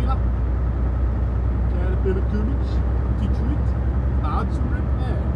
deler. Caterpillar Detroit, hard to repair.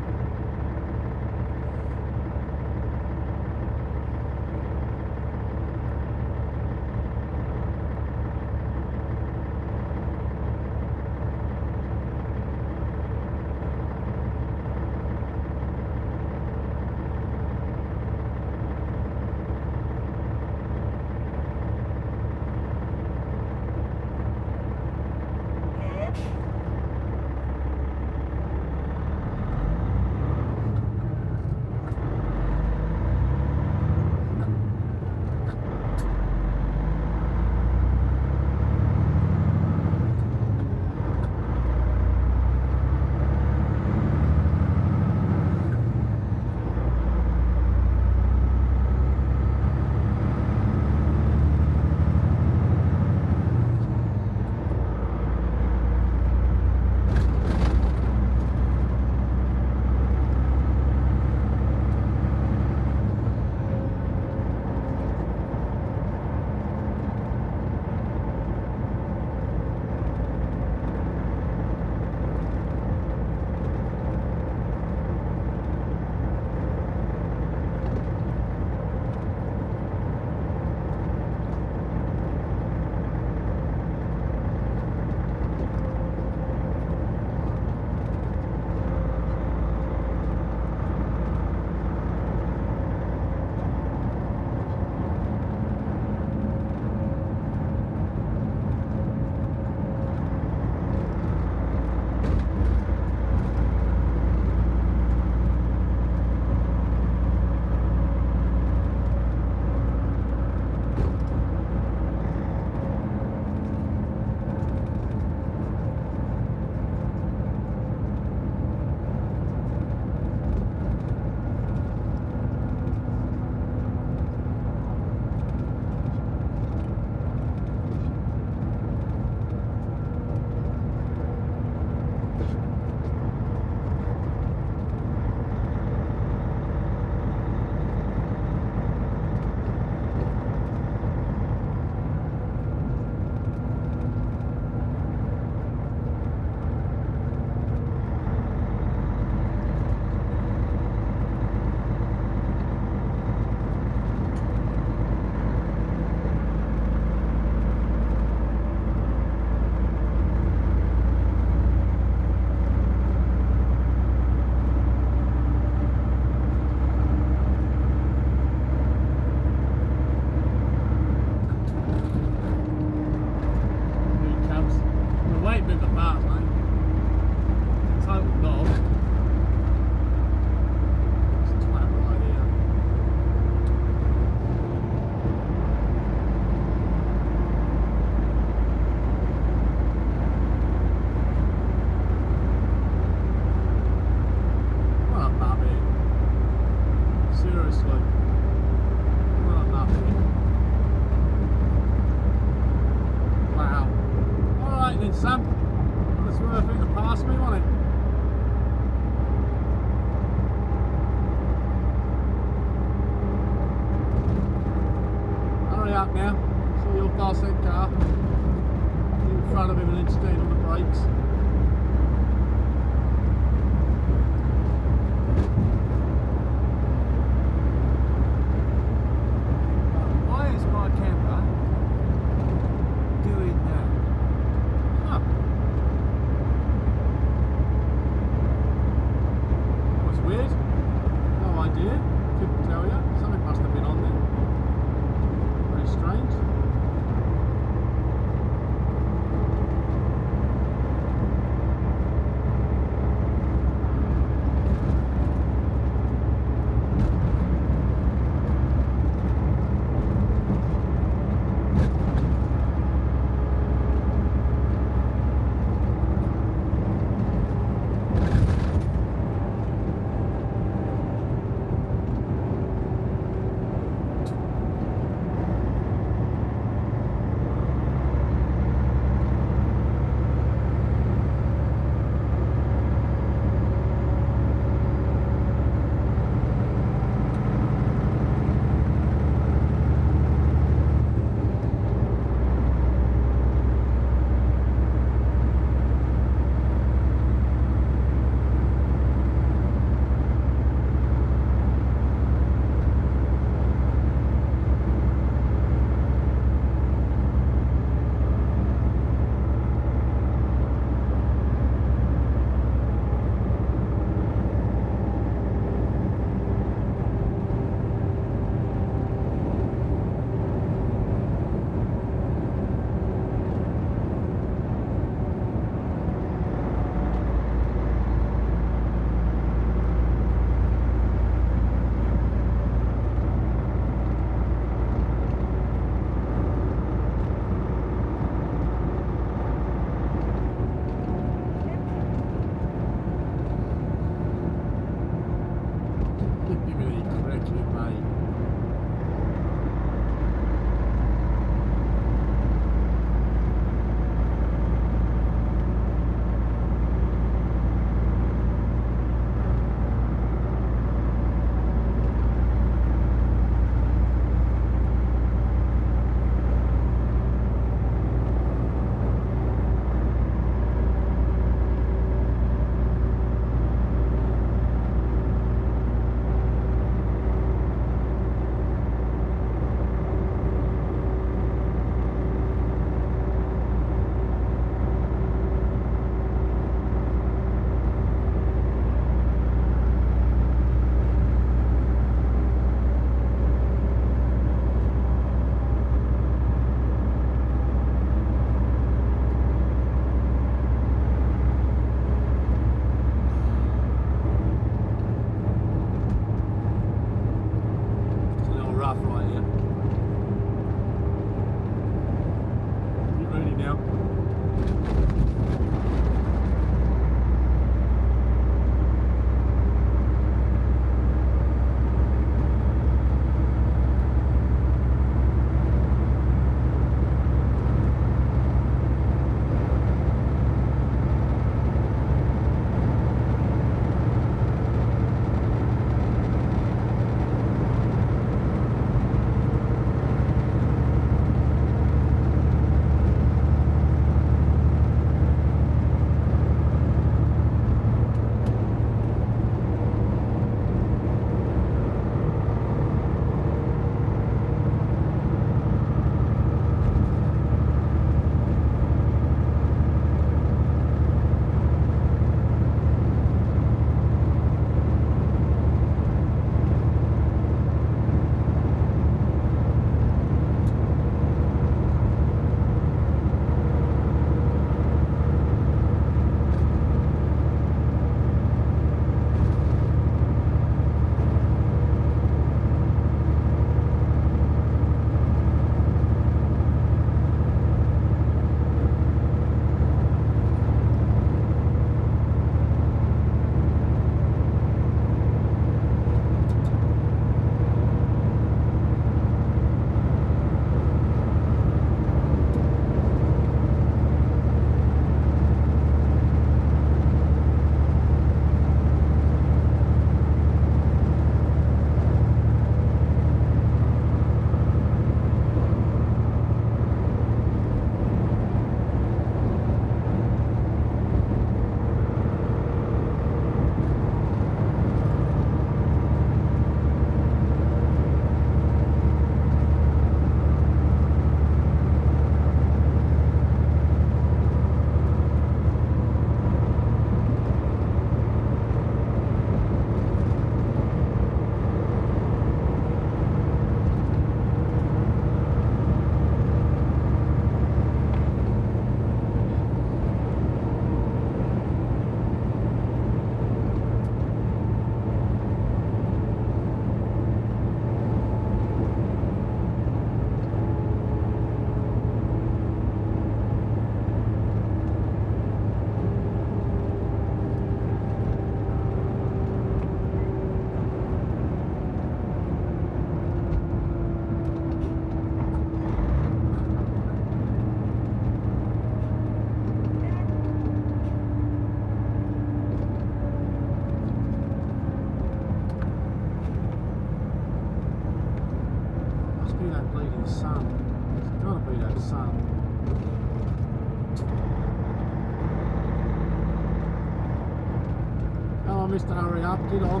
और याद दिलाओ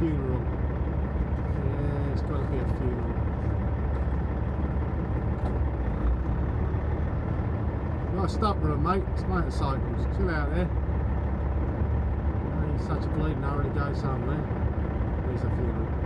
funeral. Yeah, it's got to be a funeral. Nice stop run, mate. It's motorcycles. Chill out there. He's such a bleeding hour to go somewhere. He's a funeral.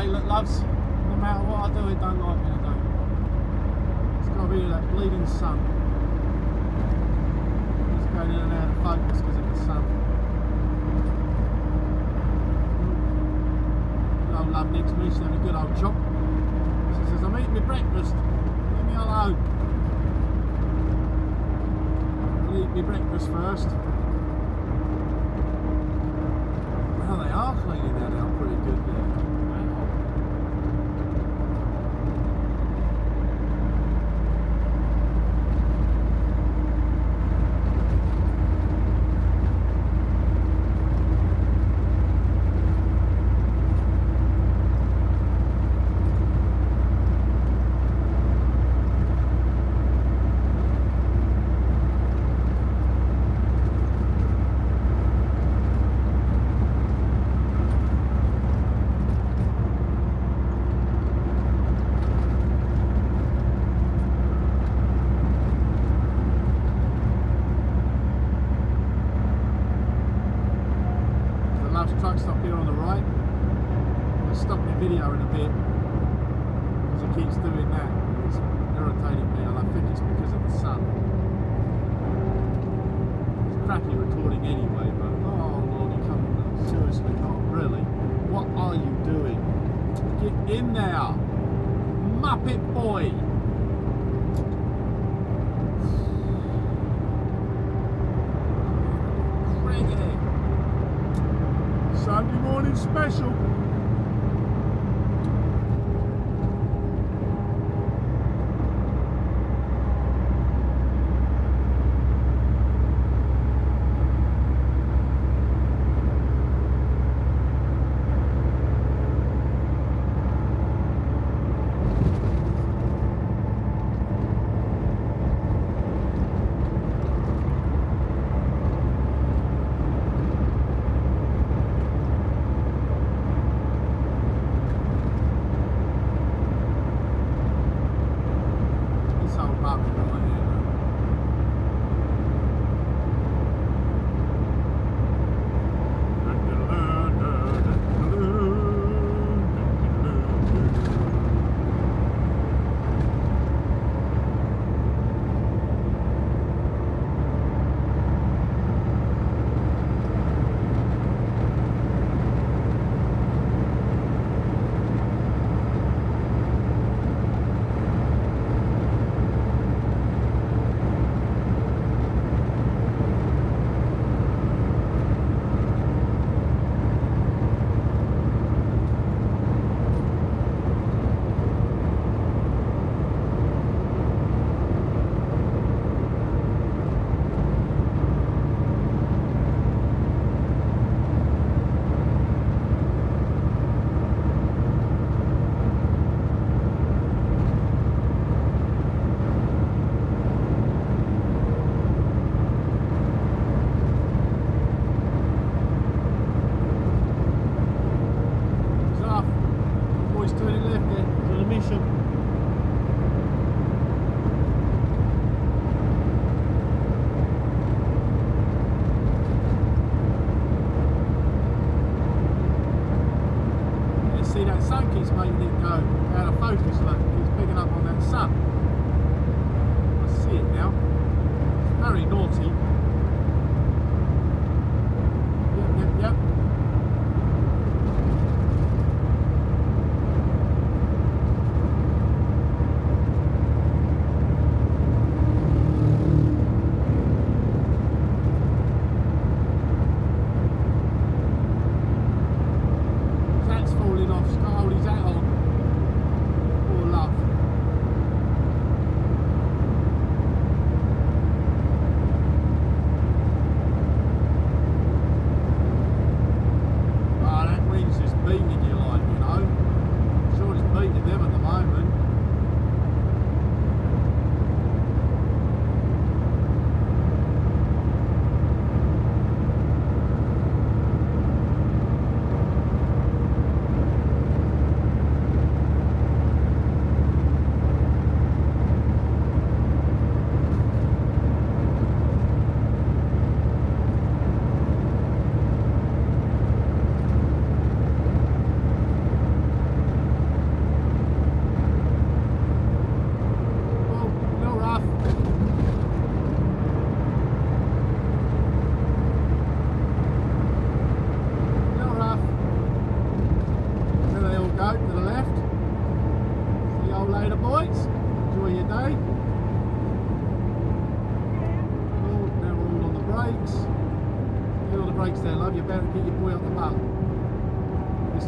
inhaler, loves. No matter what I do, it don't like me today. It's gotta be that bleeding sun. It's going in and out of focus because of the sun. Good old love next to me, she's having a good old chop. She says, I'm eating my breakfast. Leave me alone. I'll eat my breakfast first. Well, they are cleaning that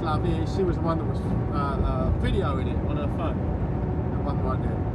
Slav is, she was the one that was uh, uh, videoing it on her phone. The one that I did.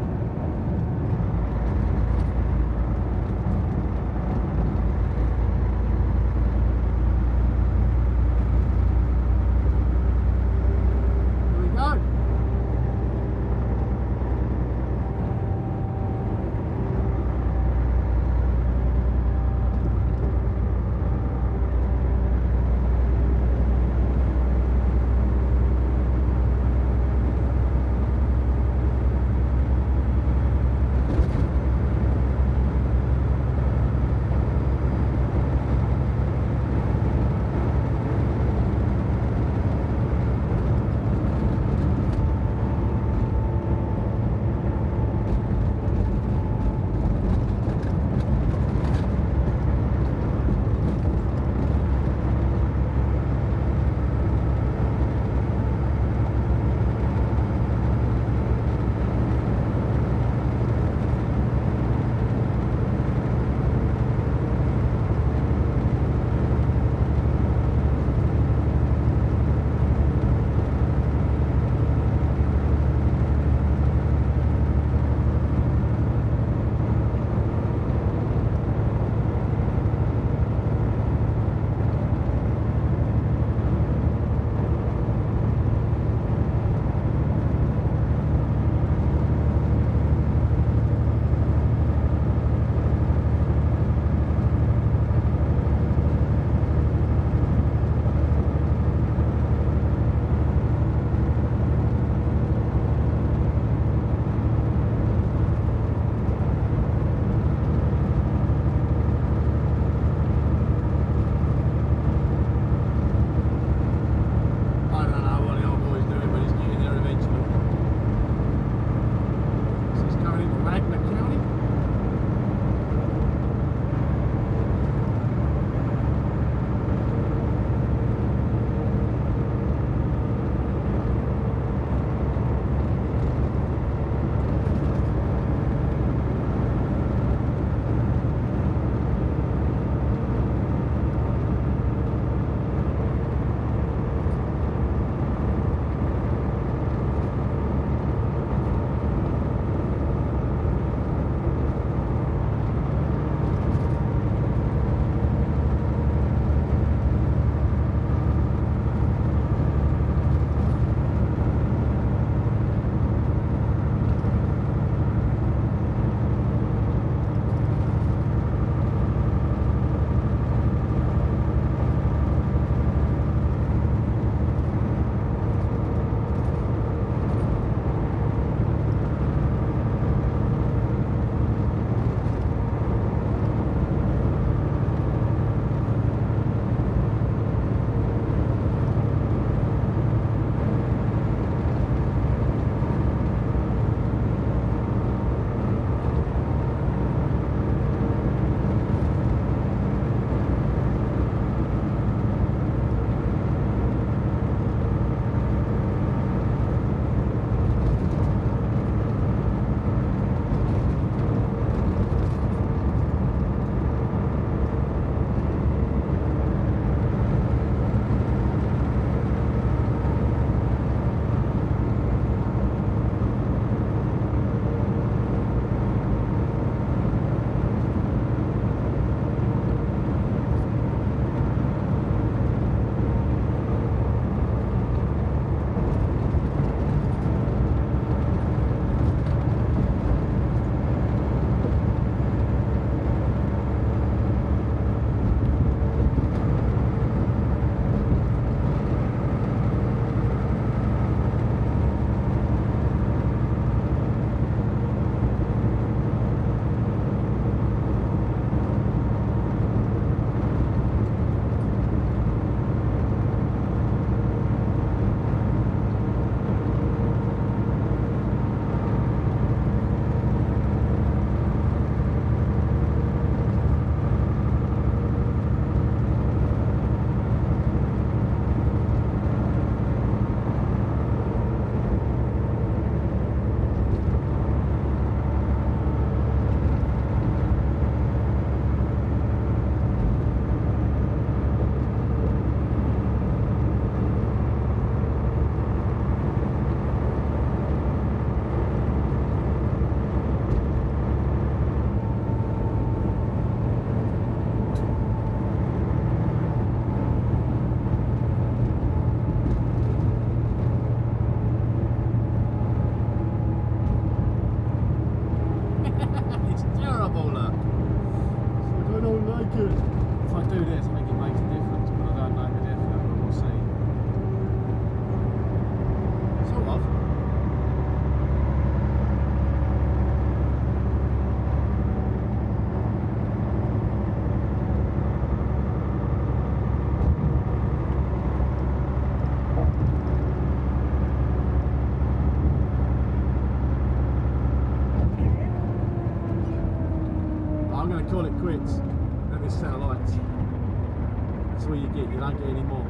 all you get. You don't get any more.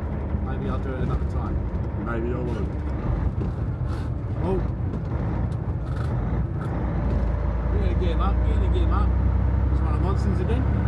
Maybe I'll do it another time. Maybe I will. Oh. We're going to get him up. We're going to get him up. It's one of Monson's again.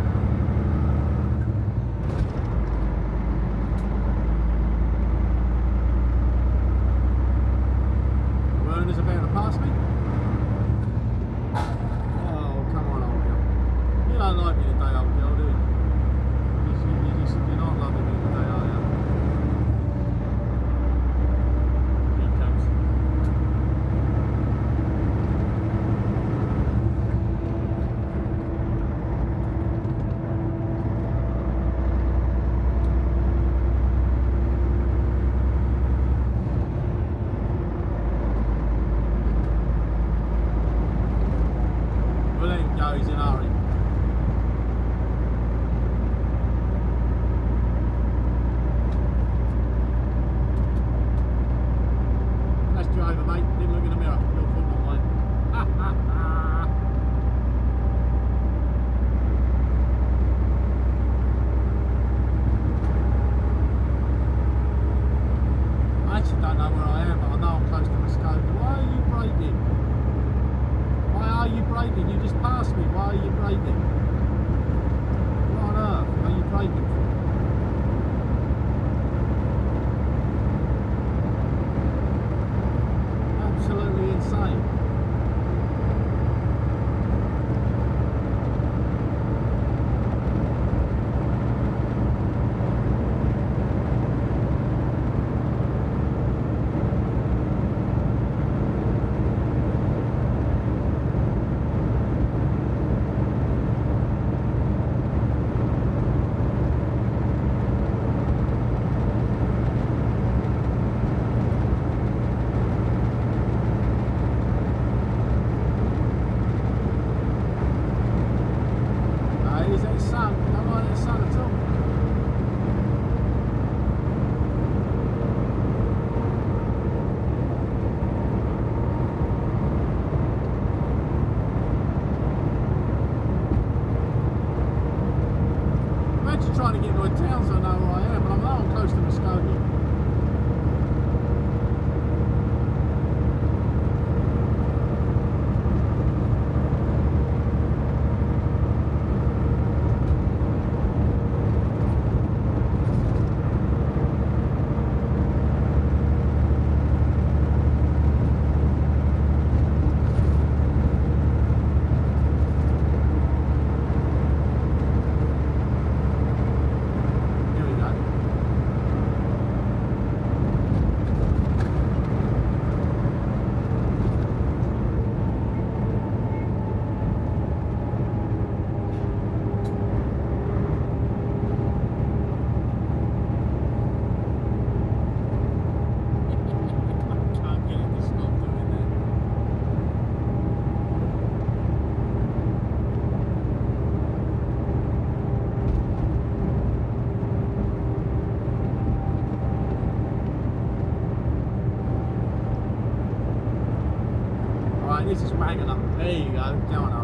Hey, you guys, what's going on?